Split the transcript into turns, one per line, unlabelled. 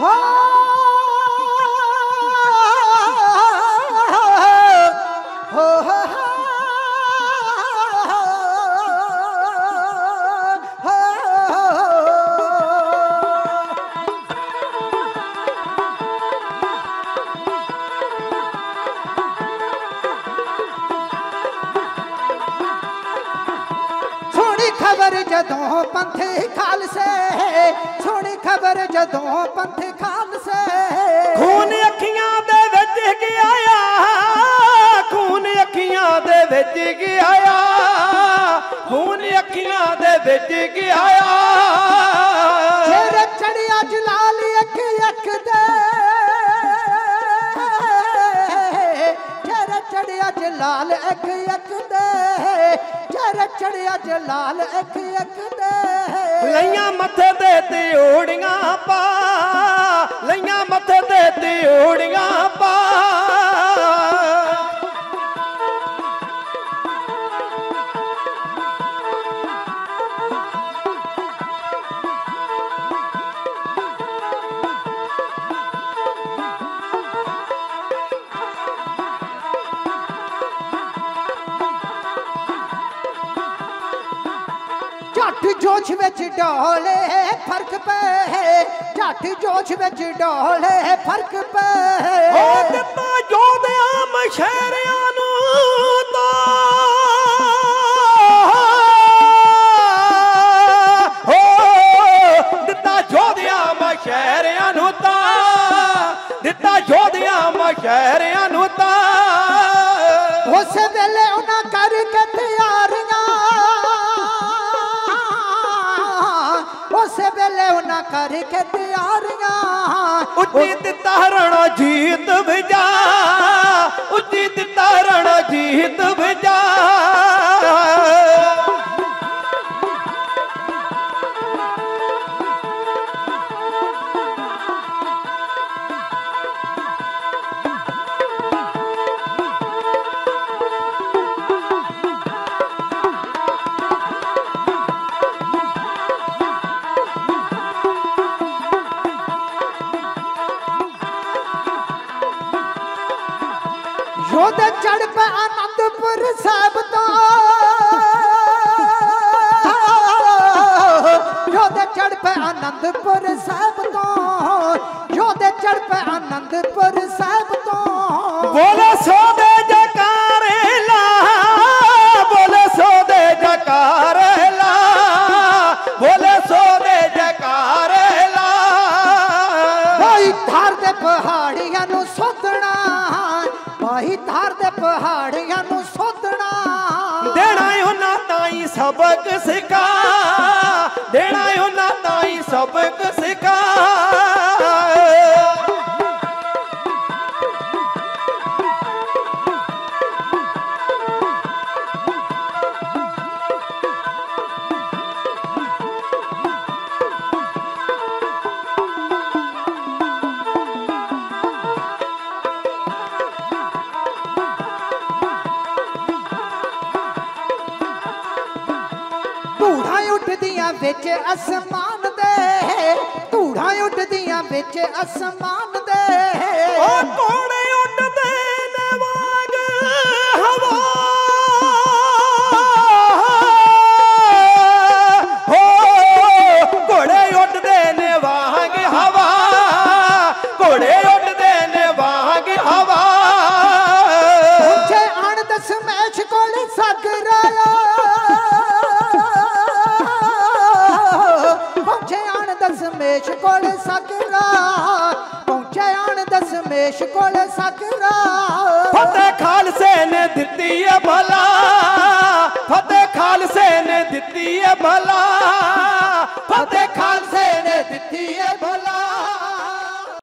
ਹੋ ਖਬਰ ਜਦੋਂ ਪੰਥੇ ਖਾਲਸੇ ਸੋਹਣੀ ਖਬਰ ਜਦੋਂ ਪੰਥੇ ਖਾਲਸੇ।
ਖੂਨ ਅੱਖੀਆਂ ਦੇ ਵਿੱਚ ਗਿਆ ਆ ਖੂਨ ਅੱਖੀਆਂ ਦੇ ਵਿੱਚ ਗਿਆ ਆ ਖੂਨ ਅੱਖੀਆਂ ਦੇ ਵਿੱਚ ਗਿਆ ਆ
ਤੇਰੇ ਚੜਿਆ ਜਲਾਲ ਅੱਖ ਅੱਖ ਦੇ। ਤੇਰੇ ਚੜਿਆ ਜਲਾਲ ਅੱਖ ਅੱਖ ਚੜਿਆ ਜਲਾਲ ਅੱਖ ਅੱਖ ਦੇ
ਲਈਆਂ ਮੱਥੇ ਤੇ ਤਿਉੜੀਆਂ ਪਾ, ਲਈਆਂ ਮੱਥੇ ਤੇ ਤਿਉੜੀਆਂ ਪਾ
ਝੱਟ ਜੋਸ਼ ਵਿੱਚ ਡੋਲੇ ਫ਼ਰਕ ਪਏ। ਝੱਟ ਜੋਸ਼ ਵਿੱਚ ਡੋਲੇ ਫ਼ਰਕ
ਹੋ
ਪਏ
ਦਿੱਤਾ ਜੋਧਿਆਂ ਮਸ਼ਹਰਿਆਂ ਨੂੰ ਤਾਂ। ਹੋ ਦਿੱਤਾ ਜੋਧਿਆਂ ਮਸ਼ਹਰਿਆਂ ਨੂੰ ਤਾਂ। ਦਿੱਤਾ ਜੋਧਿਆਂ ਮਸ਼ਹਰਿਆਂ ਨੂੰ ਤਾਂ।
ਉਸ ਵੇਲੇ ਉਹਨਾਂ ਕਰਕੇ ਤਿਆਰੀਆਂ ਉਸ ਵੇਲੇ ਉਹਨਾਂ ਕਰਕੇ ਤਿਆਰੀਆਂ।
ਉੱਚੀ ਦਿੱਤਾ ਰਣਾ ਜੀਤ ਵਜਾ ਉੱਚੀ ਦਿੱਤਾ ਰਣਾ ਜੀਤ ਵਜਾ।
ਆਨੰਦਪੁਰ ਸਾਹਿਬ ਤੋਂ। ਯੋਧ ਚੜ ਪੈ ਆਨੰਦਪੁਰ ਸਾਹਿਬ ਤੋਂ। ਯੋਧ ਚੜ ਪੈ ਆਨੰਦਪੁਰ ਸਾਹਿਬ ਤੋਂ।
ਬੋਲੇ ਸੋਦੇ ਜਕਾਰੇ ਲਾ ਬੋਲੇ ਸੋਦੇ ਜਕਾਰੇ ਲਾ ਬੋਲੇ ਸੋਦੇ ਜਕਾਰੇ ਲਾ।
ਭਾਈ ਧਾਰ ਦੇ ਪਹਾੜੀਆਂ
ਸਬਕ ਸਿਖਾ ਦੇਣਾ ਉਹਨਾਂ ਤਾਈ ਸਬਕ
ਵਿੱਚ ਅਸਮਾਨ ਦੇ ਧੂੜਾਂ ਉੱਡਦੀਆਂ ਵਿੱਚ ਅਸਮਾਨ ਦੇ।
ਉਹ
ਦਸਮੇਸ਼ ਕੋਲ ਸਕਰਾ ਪਹੁੰਚੇ ਆਣ ਦਸਮੇਸ਼ ਕੋਲ ਸਕਰਾ। ਫਤਿਹ ਖਾਲਸੇ ਨੇ ਦਿੱਤੀ ਹੈ ਭਲਾ,
ਫਤਿਹ ਖਾਲਸੇ ਨੇ ਦਿੱਤੀ ਹੈ ਭਲਾ।